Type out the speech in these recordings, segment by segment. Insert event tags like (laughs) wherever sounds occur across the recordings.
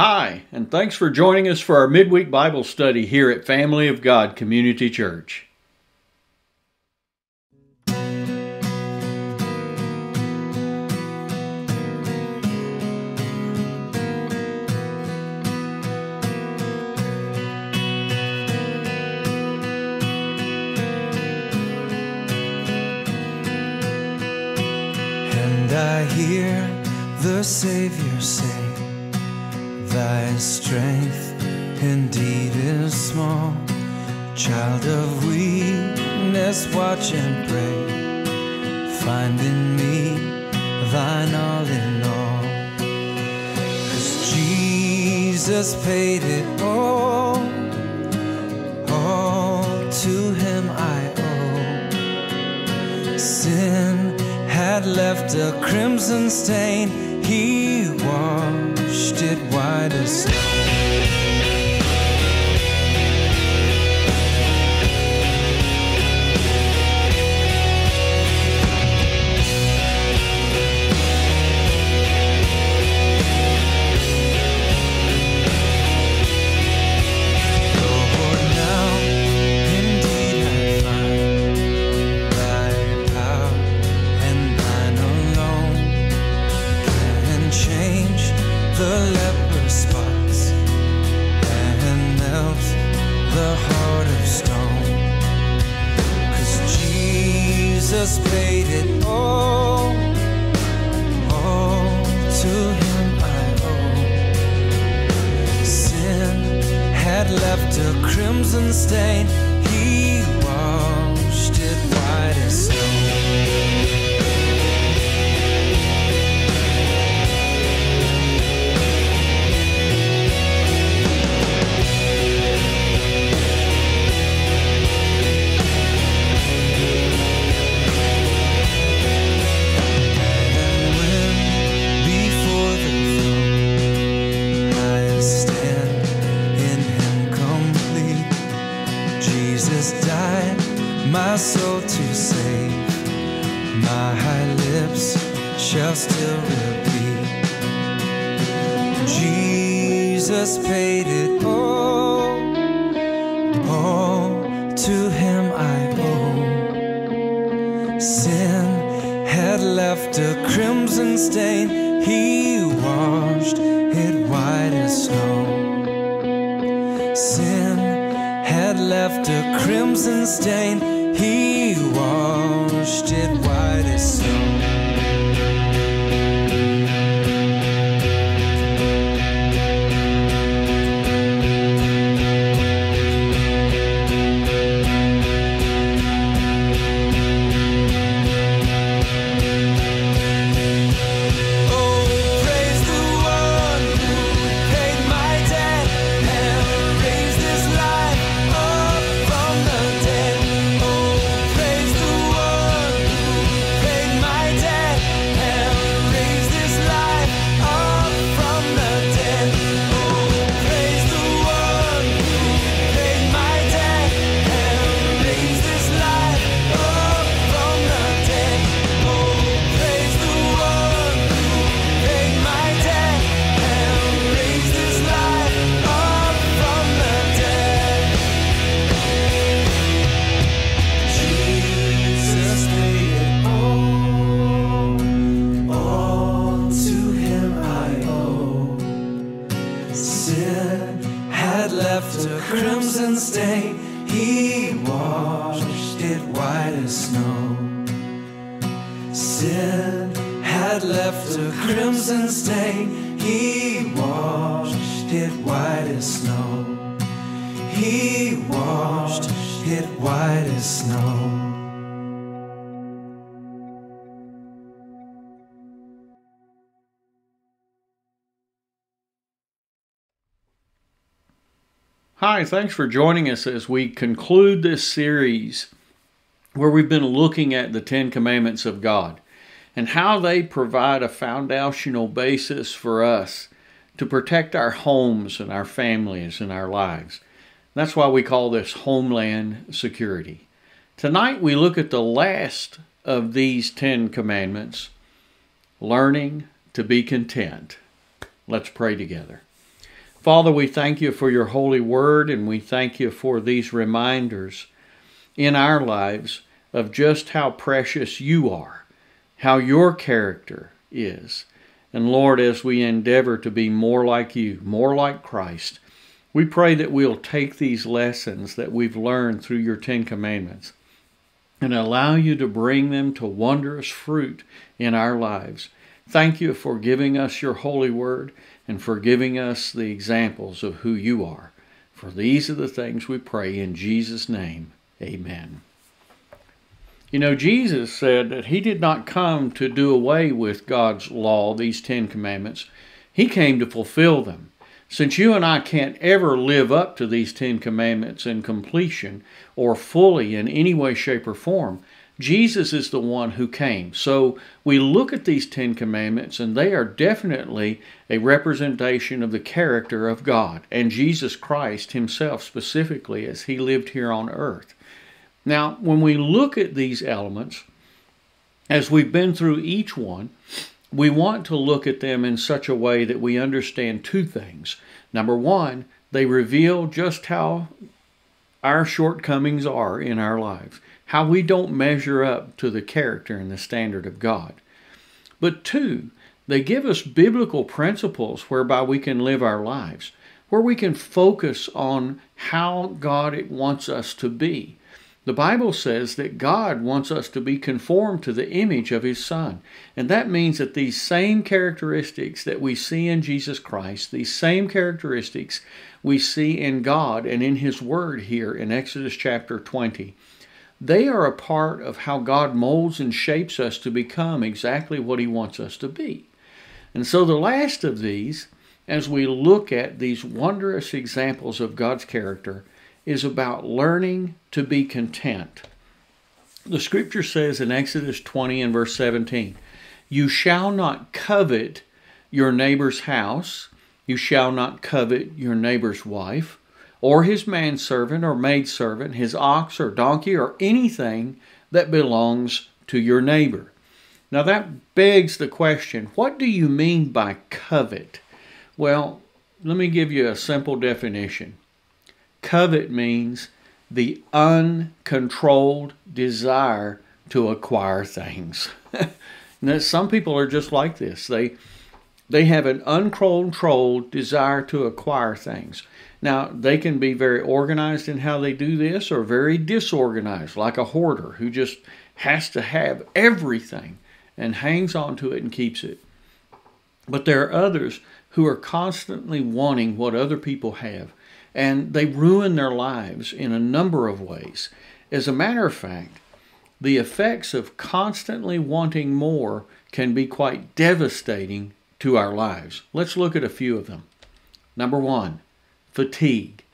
Hi, and thanks for joining us for our midweek Bible study here at Family of God Community Church. And I hear the Savior say, Thy strength indeed is small. Child of weakness, watch and pray. Find in me thine all in all. Cause Jesus paid it all. All to him I owe. Sin had left a crimson stain. He it white Jesus paid it all, all to Him I owe. Sin had left a crimson stain. Shall still repeat. Jesus paid it all, all to Him I owe. Sin had left a crimson stain. He washed it white as snow. Sin had left a crimson stain. He washed it white Hi, thanks for joining us as we conclude this series where we've been looking at the Ten Commandments of God and how they provide a foundational basis for us to protect our homes and our families and our lives. That's why we call this Homeland Security. Tonight we look at the last of these Ten Commandments learning to be content. Let's pray together. Father, we thank you for your holy word and we thank you for these reminders in our lives of just how precious you are, how your character is. And Lord, as we endeavor to be more like you, more like Christ, we pray that we'll take these lessons that we've learned through your Ten Commandments and allow you to bring them to wondrous fruit in our lives. Thank you for giving us your holy word and for giving us the examples of who you are. For these are the things we pray in Jesus' name. Amen. You know, Jesus said that he did not come to do away with God's law, these Ten Commandments. He came to fulfill them. Since you and I can't ever live up to these Ten Commandments in completion or fully in any way, shape, or form, Jesus is the one who came. So we look at these Ten Commandments, and they are definitely a representation of the character of God and Jesus Christ Himself, specifically as He lived here on earth. Now, when we look at these elements, as we've been through each one, we want to look at them in such a way that we understand two things. Number one, they reveal just how our shortcomings are in our lives, how we don't measure up to the character and the standard of God. But two, they give us biblical principles whereby we can live our lives, where we can focus on how God wants us to be. The Bible says that God wants us to be conformed to the image of His Son. And that means that these same characteristics that we see in Jesus Christ, these same characteristics we see in God and in His Word here in Exodus chapter 20, they are a part of how God molds and shapes us to become exactly what He wants us to be. And so the last of these, as we look at these wondrous examples of God's character, is about learning to be content. The scripture says in Exodus 20 and verse 17, You shall not covet your neighbor's house, you shall not covet your neighbor's wife, or his manservant or maidservant, his ox or donkey, or anything that belongs to your neighbor. Now that begs the question what do you mean by covet? Well, let me give you a simple definition. Covet means the uncontrolled desire to acquire things. (laughs) now, some people are just like this. They they have an uncontrolled desire to acquire things. Now, they can be very organized in how they do this or very disorganized, like a hoarder who just has to have everything and hangs on to it and keeps it. But there are others who are constantly wanting what other people have and they ruin their lives in a number of ways. As a matter of fact, the effects of constantly wanting more can be quite devastating to our lives. Let's look at a few of them. Number one, fatigue.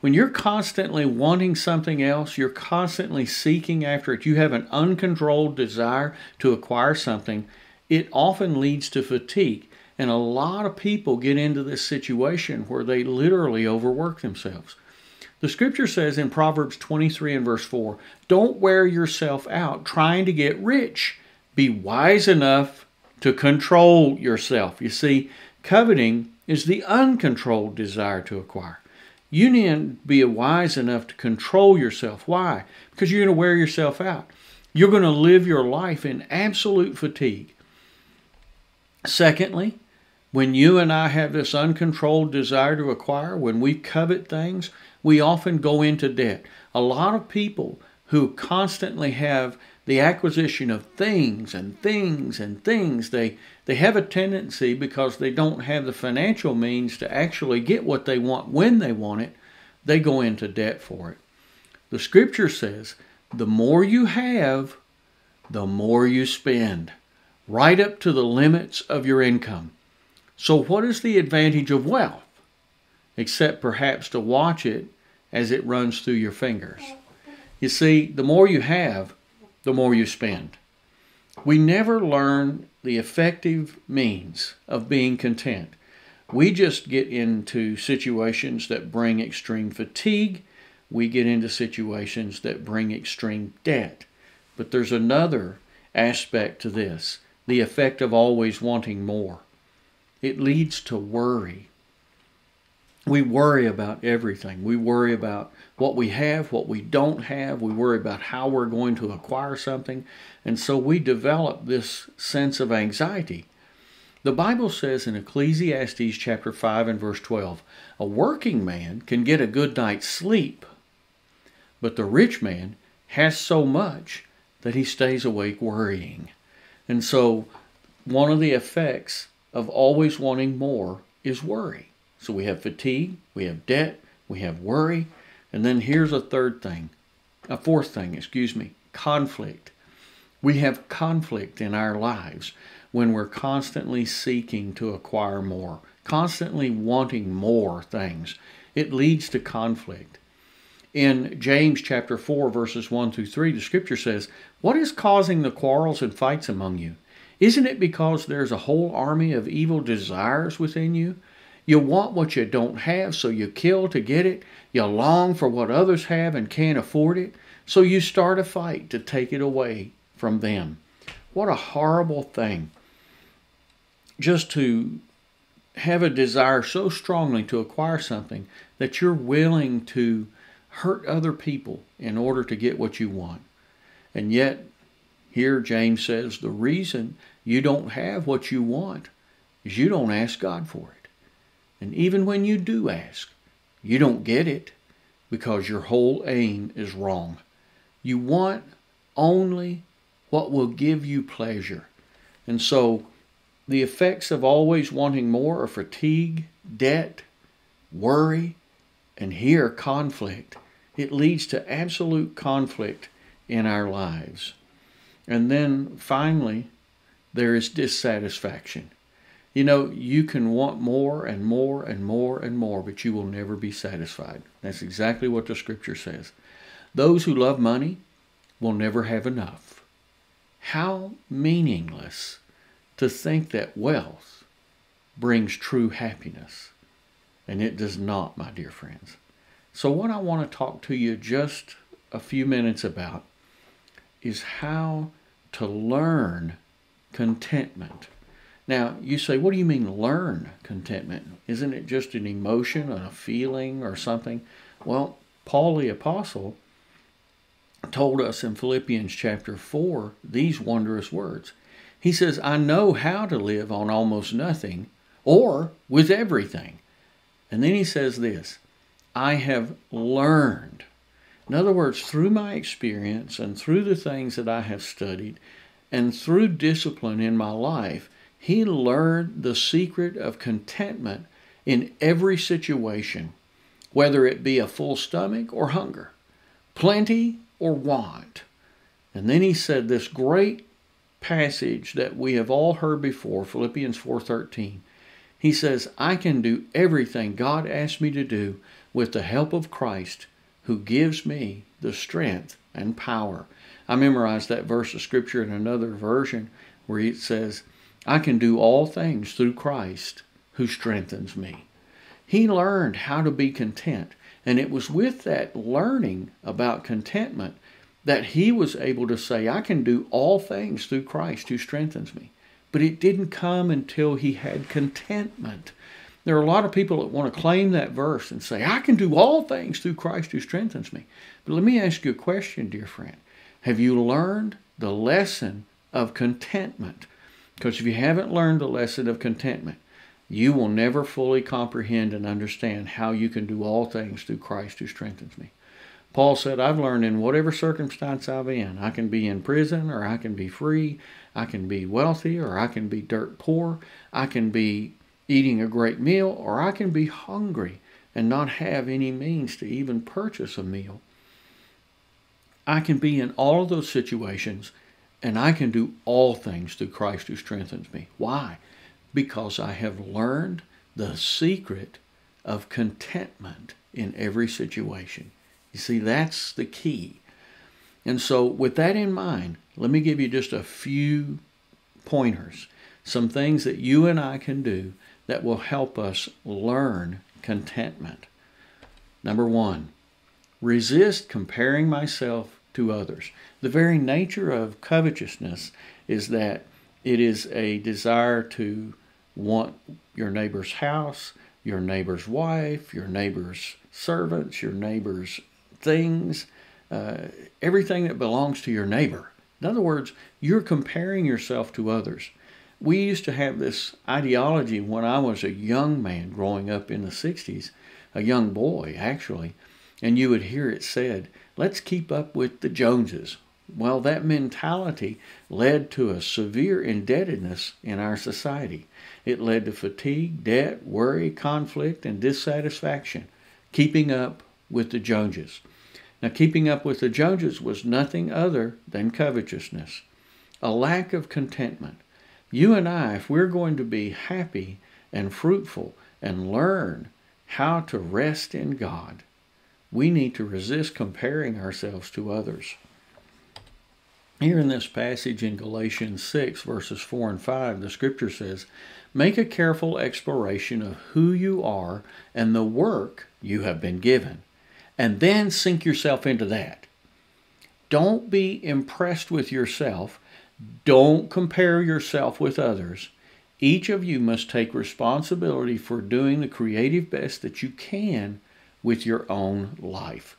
When you're constantly wanting something else, you're constantly seeking after it, you have an uncontrolled desire to acquire something, it often leads to fatigue. And a lot of people get into this situation where they literally overwork themselves. The scripture says in Proverbs 23 and verse 4 Don't wear yourself out trying to get rich. Be wise enough to control yourself. You see, coveting is the uncontrolled desire to acquire. You need to be wise enough to control yourself. Why? Because you're going to wear yourself out. You're going to live your life in absolute fatigue. Secondly, when you and I have this uncontrolled desire to acquire, when we covet things, we often go into debt. A lot of people who constantly have the acquisition of things and things and things, they, they have a tendency because they don't have the financial means to actually get what they want when they want it, they go into debt for it. The scripture says, the more you have, the more you spend, right up to the limits of your income. So, what is the advantage of wealth? Except perhaps to watch it as it runs through your fingers. You see, the more you have, the more you spend. We never learn the effective means of being content. We just get into situations that bring extreme fatigue. We get into situations that bring extreme debt. But there's another aspect to this the effect of always wanting more it leads to worry. We worry about everything. We worry about what we have, what we don't have. We worry about how we're going to acquire something. And so we develop this sense of anxiety. The Bible says in Ecclesiastes chapter 5 and verse 12, a working man can get a good night's sleep, but the rich man has so much that he stays awake worrying. And so one of the effects of always wanting more is worry. So we have fatigue, we have debt, we have worry, and then here's a third thing, a fourth thing, excuse me, conflict. We have conflict in our lives when we're constantly seeking to acquire more, constantly wanting more things. It leads to conflict. In James chapter 4, verses 1 through 3, the scripture says, What is causing the quarrels and fights among you? Isn't it because there's a whole army of evil desires within you? You want what you don't have, so you kill to get it. You long for what others have and can't afford it, so you start a fight to take it away from them. What a horrible thing. Just to have a desire so strongly to acquire something that you're willing to hurt other people in order to get what you want. And yet, here James says the reason you don't have what you want is you don't ask God for it. And even when you do ask, you don't get it because your whole aim is wrong. You want only what will give you pleasure. And so the effects of always wanting more are fatigue, debt, worry, and here conflict. It leads to absolute conflict in our lives. And then finally, there is dissatisfaction. You know, you can want more and more and more and more, but you will never be satisfied. That's exactly what the scripture says. Those who love money will never have enough. How meaningless to think that wealth brings true happiness. And it does not, my dear friends. So, what I want to talk to you just a few minutes about is how to learn contentment. Now, you say, what do you mean learn contentment? Isn't it just an emotion, a feeling, or something? Well, Paul the Apostle told us in Philippians chapter 4 these wondrous words. He says, I know how to live on almost nothing or with everything. And then he says this I have learned. In other words, through my experience and through the things that I have studied and through discipline in my life, he learned the secret of contentment in every situation, whether it be a full stomach or hunger, plenty or want. And then he said this great passage that we have all heard before, Philippians 4:13. He says, "I can do everything God asks me to do with the help of Christ who gives me the strength and power." I memorized that verse of scripture in another version where it says, I can do all things through Christ who strengthens me. He learned how to be content. And it was with that learning about contentment that he was able to say, I can do all things through Christ who strengthens me. But it didn't come until he had contentment. There are a lot of people that want to claim that verse and say, I can do all things through Christ who strengthens me. But let me ask you a question, dear friend. Have you learned the lesson of contentment? Because if you haven't learned the lesson of contentment, you will never fully comprehend and understand how you can do all things through Christ who strengthens me. Paul said, I've learned in whatever circumstance I'm in, I can be in prison or I can be free, I can be wealthy or I can be dirt poor, I can be eating a great meal or I can be hungry and not have any means to even purchase a meal. I can be in all of those situations and I can do all things through Christ who strengthens me. Why? Because I have learned the secret of contentment in every situation. You see, that's the key. And so, with that in mind, let me give you just a few pointers, some things that you and I can do that will help us learn contentment. Number one, resist comparing myself to others. The very nature of covetousness is that it is a desire to want your neighbor's house, your neighbor's wife, your neighbor's servants, your neighbor's things, uh, everything that belongs to your neighbor. In other words, you're comparing yourself to others. We used to have this ideology when I was a young man growing up in the 60s, a young boy actually, and you would hear it said, let's keep up with the Joneses. Well, that mentality led to a severe indebtedness in our society. It led to fatigue, debt, worry, conflict, and dissatisfaction, keeping up with the Joneses. Now, keeping up with the Joneses was nothing other than covetousness, a lack of contentment. You and I, if we're going to be happy and fruitful and learn how to rest in God, we need to resist comparing ourselves to others. Here in this passage in Galatians 6, verses 4 and 5, the scripture says, Make a careful exploration of who you are and the work you have been given, and then sink yourself into that. Don't be impressed with yourself. Don't compare yourself with others. Each of you must take responsibility for doing the creative best that you can with your own life.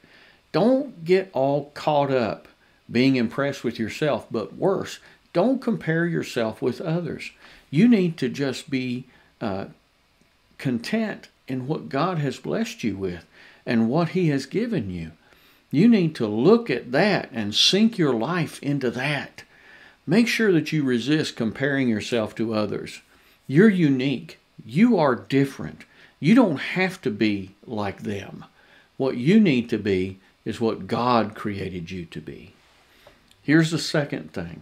Don't get all caught up being impressed with yourself, but worse, don't compare yourself with others. You need to just be uh, content in what God has blessed you with and what He has given you. You need to look at that and sink your life into that. Make sure that you resist comparing yourself to others. You're unique. You are different. You don't have to be like them. What you need to be is what God created you to be. Here's the second thing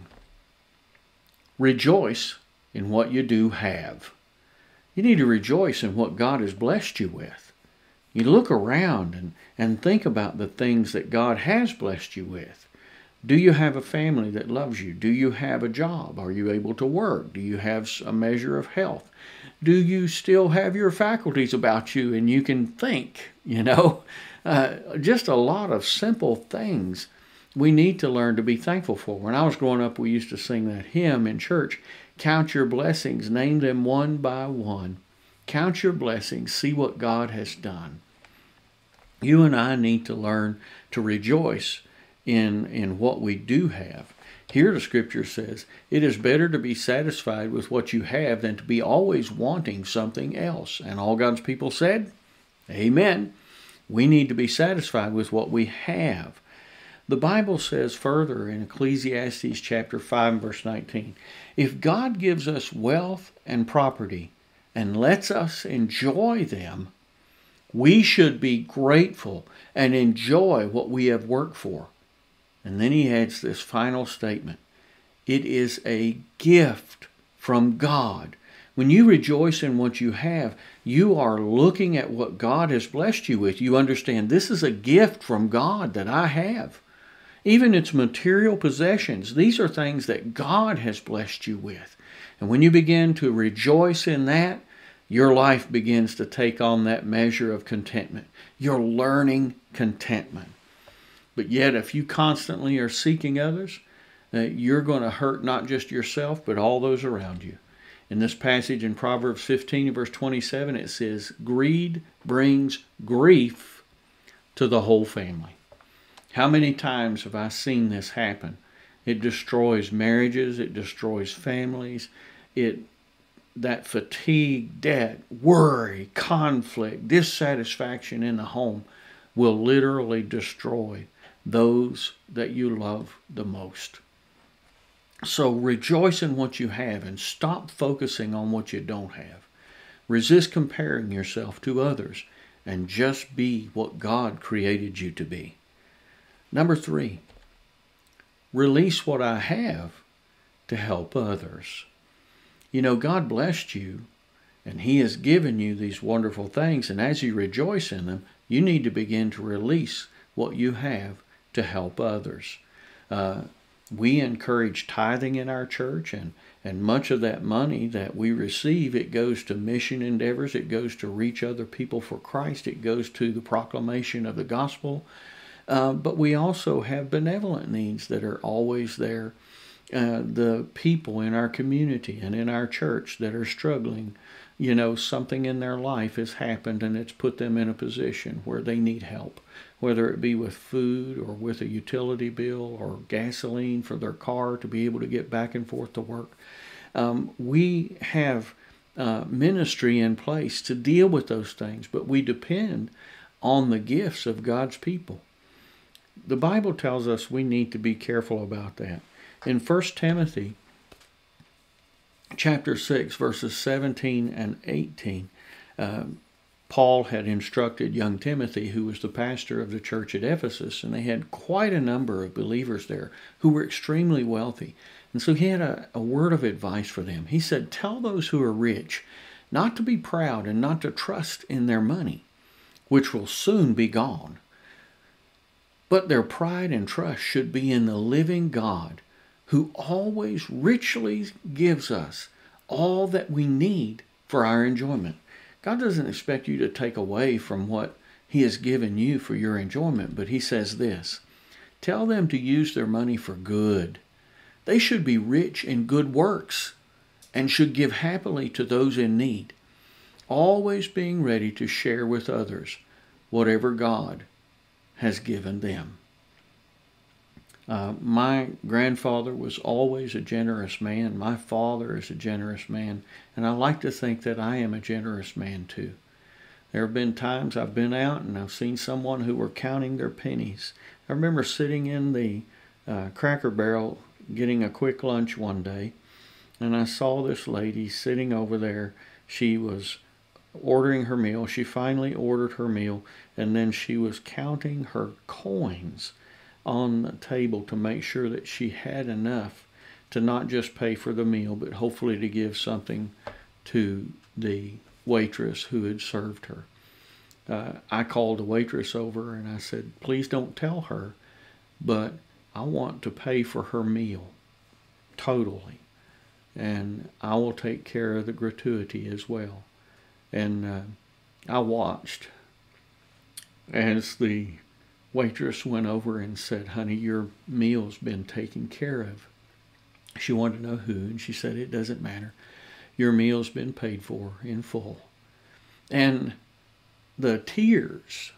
rejoice in what you do have. You need to rejoice in what God has blessed you with. You look around and, and think about the things that God has blessed you with. Do you have a family that loves you? Do you have a job? Are you able to work? Do you have a measure of health? Do you still have your faculties about you and you can think? (laughs) You know, uh, just a lot of simple things we need to learn to be thankful for. When I was growing up, we used to sing that hymn in church Count your blessings, name them one by one. Count your blessings, see what God has done. You and I need to learn to rejoice in, in what we do have. Here the scripture says, It is better to be satisfied with what you have than to be always wanting something else. And all God's people said, Amen. We need to be satisfied with what we have. The Bible says further in Ecclesiastes chapter 5 verse 19, if God gives us wealth and property and lets us enjoy them, we should be grateful and enjoy what we have worked for. And then he adds this final statement. It is a gift from God. When you rejoice in what you have, you are looking at what God has blessed you with. You understand this is a gift from God that I have even its material possessions. These are things that God has blessed you with. And when you begin to rejoice in that, your life begins to take on that measure of contentment. You're learning contentment. But yet, if you constantly are seeking others, you're going to hurt not just yourself, but all those around you. In this passage in Proverbs 15, verse 27, it says, Greed brings grief to the whole family. How many times have I seen this happen? It destroys marriages, it destroys families, it that fatigue, debt, worry, conflict, dissatisfaction in the home will literally destroy those that you love the most. So rejoice in what you have and stop focusing on what you don't have. Resist comparing yourself to others and just be what God created you to be. Number three, release what I have to help others. You know, God blessed you and He has given you these wonderful things, and as you rejoice in them, you need to begin to release what you have to help others. Uh, we encourage tithing in our church, and, and much of that money that we receive, it goes to mission endeavors, it goes to reach other people for Christ, it goes to the proclamation of the gospel. Uh, but we also have benevolent needs that are always there. uh, the people in our community and in our church that are struggling. You know, something in their life has happened and it's put them in a position where they need help, whether it be with food or with a utility bill or gasoline for their car to be able to get back and forth to work. Um, we have uh, ministry in place to deal with those things, but we depend on the gifts of God's people. The Bible tells us we need to be careful about that. In 1 Timothy chapter 6, verses 17 and 18, uh, Paul had instructed young Timothy, who was the pastor of the church at Ephesus, and they had quite a number of believers there who were extremely wealthy. And so he had a, a word of advice for them. He said, Tell those who are rich not to be proud and not to trust in their money, which will soon be gone. But their pride and trust should be in the living God who always richly gives us all that we need for our enjoyment. God doesn't expect you to take away from what He has given you for your enjoyment, but He says this Tell them to use their money for good. They should be rich in good works and should give happily to those in need, always being ready to share with others whatever God has given them. Uh, my grandfather was always a generous man. My father is a generous man. And I like to think that I am a generous man too. There have been times I've been out and I've seen someone who were counting their pennies. I remember sitting in the uh, Cracker Barrel getting a quick lunch one day, and I saw this lady sitting over there. She was ordering her meal. She finally ordered her meal, and then she was counting her coins on the table to make sure that she had enough to not just pay for the meal, but hopefully to give something to the waitress who had served her. Uh, I called the waitress over and I said, Please don't tell her, but I want to pay for her meal totally. And I will take care of the gratuity as well. And uh, I watched as the waitress went over and said, Honey, your meal's been taken care of. She wanted to know who, and she said, It doesn't matter. Your meal's been paid for in full. And the tears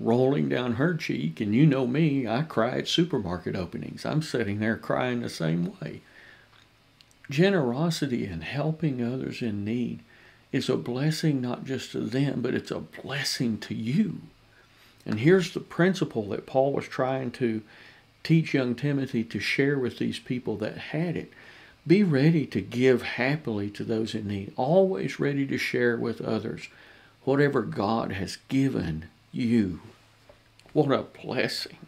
rolling down her cheek, and you know me, I cry at supermarket openings. I'm sitting there crying the same way. Generosity and helping others in need is a blessing not just to them, but it's a blessing to you. And here's the principle that Paul was trying to teach young Timothy to share with these people that had it. Be ready to give happily to those in need, always ready to share with others whatever God has given you. What a blessing.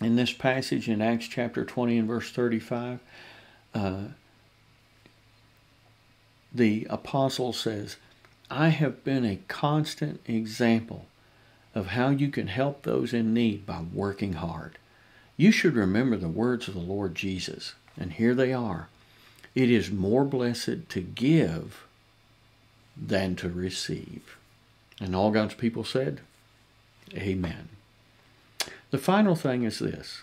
In this passage in Acts chapter 20 and verse 35, uh, the apostle says, I have been a constant example of how you can help those in need by working hard. You should remember the words of the Lord Jesus, and here they are. It is more blessed to give than to receive. And all God's people said, Amen. The final thing is this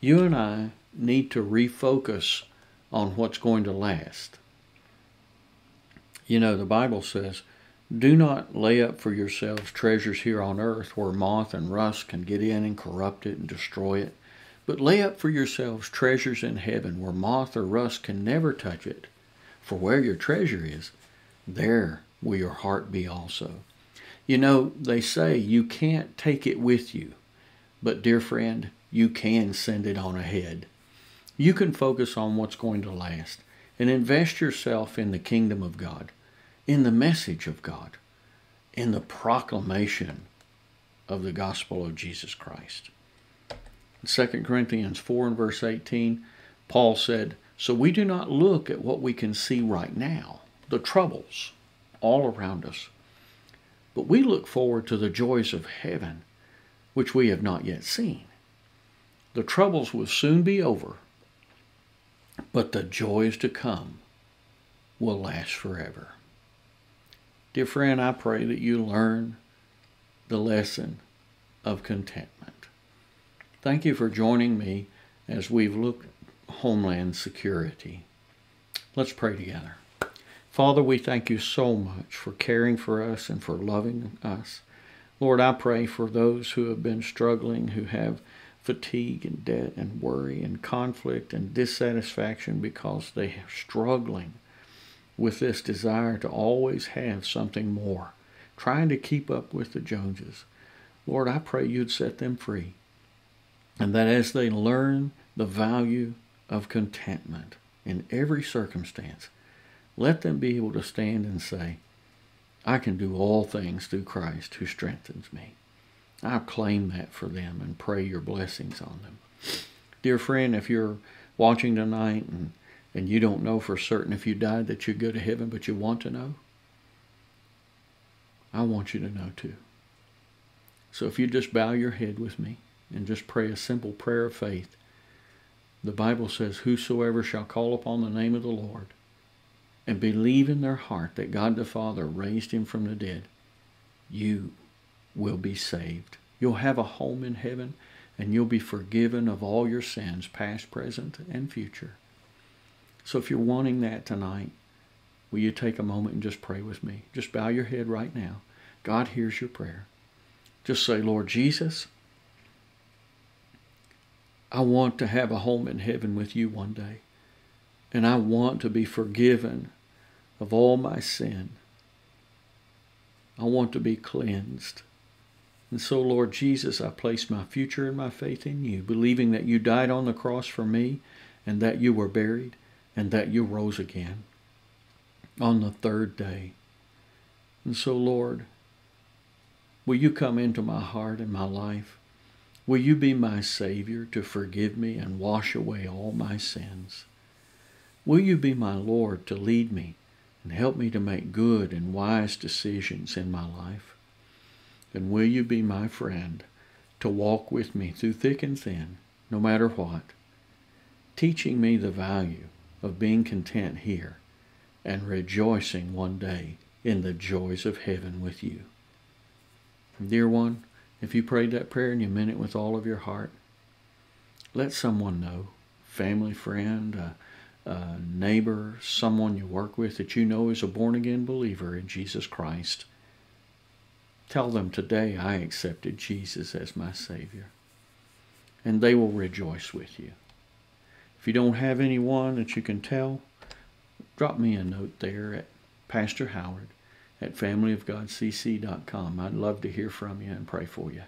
you and I need to refocus on what's going to last. You know, the Bible says, do not lay up for yourselves treasures here on earth where moth and rust can get in and corrupt it and destroy it, but lay up for yourselves treasures in heaven where moth or rust can never touch it. For where your treasure is, there will your heart be also. You know, they say you can't take it with you, but dear friend, you can send it on ahead. You can focus on what's going to last and invest yourself in the kingdom of God in the message of God, in the proclamation of the gospel of Jesus Christ. In 2 Corinthians 4 and verse 18, Paul said, So we do not look at what we can see right now, the troubles all around us, but we look forward to the joys of heaven, which we have not yet seen. The troubles will soon be over, but the joys to come will last forever. Dear friend, I pray that you learn the lesson of contentment. Thank you for joining me as we've looked homeland security. Let's pray together. Father, we thank you so much for caring for us and for loving us. Lord, I pray for those who have been struggling, who have fatigue and debt and worry and conflict and dissatisfaction because they are struggling with this desire to always have something more, trying to keep up with the Joneses. Lord, I pray you'd set them free. And that as they learn the value of contentment in every circumstance, let them be able to stand and say, I can do all things through Christ who strengthens me. I claim that for them and pray your blessings on them. Dear friend, if you're watching tonight and, and you don't know for certain if you died that you go to heaven, but you want to know, I want you to know too. So if you just bow your head with me and just pray a simple prayer of faith, the Bible says, Whosoever shall call upon the name of the Lord and believe in their heart that God the Father raised him from the dead, you will be saved. You'll have a home in heaven and you'll be forgiven of all your sins, past, present, and future. So if you're wanting that tonight, will you take a moment and just pray with me? Just bow your head right now. God hears your prayer. Just say, Lord Jesus, I want to have a home in heaven with you one day. And I want to be forgiven of all my sin. I want to be cleansed. And so, Lord Jesus, I place my future and my faith in you, believing that you died on the cross for me and that you were buried and that you rose again on the third day. And so, Lord, will you come into my heart and my life? Will you be my Savior to forgive me and wash away all my sins? Will you be my Lord to lead me and help me to make good and wise decisions in my life? And will you be my friend to walk with me through thick and thin, no matter what, teaching me the value of being content here and rejoicing one day in the joys of heaven with you? Dear one, if you prayed that prayer and you meant it with all of your heart, let someone know, family, friend, a, a neighbor, someone you work with that you know is a born again believer in Jesus Christ. Tell them today I accepted Jesus as my Savior. And they will rejoice with you. You don't have anyone that you can tell, drop me a note there at Pastor Howard at familyofgodcc.com. I'd love to hear from you and pray for you.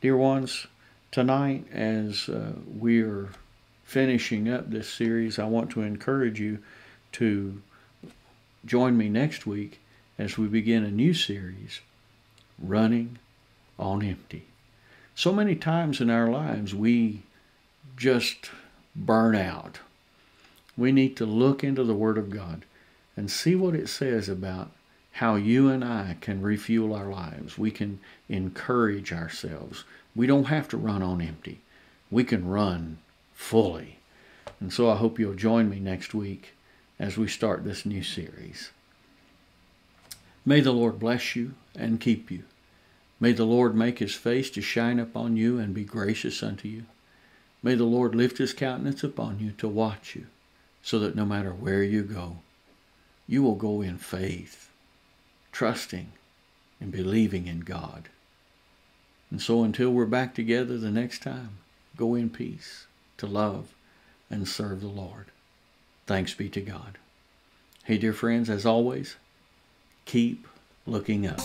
Dear ones, tonight as uh, we're finishing up this series, I want to encourage you to join me next week as we begin a new series, Running on Empty. So many times in our lives we just burn out. We need to look into the Word of God and see what it says about how you and I can refuel our lives. We can encourage ourselves. We don't have to run on empty. We can run fully. And so I hope you'll join me next week as we start this new series. May the Lord bless you and keep you. May the Lord make his face to shine upon you and be gracious unto you. May the Lord lift his countenance upon you to watch you, so that no matter where you go, you will go in faith, trusting and believing in God. And so until we're back together the next time, go in peace to love and serve the Lord. Thanks be to God. Hey, dear friends, as always, keep looking up.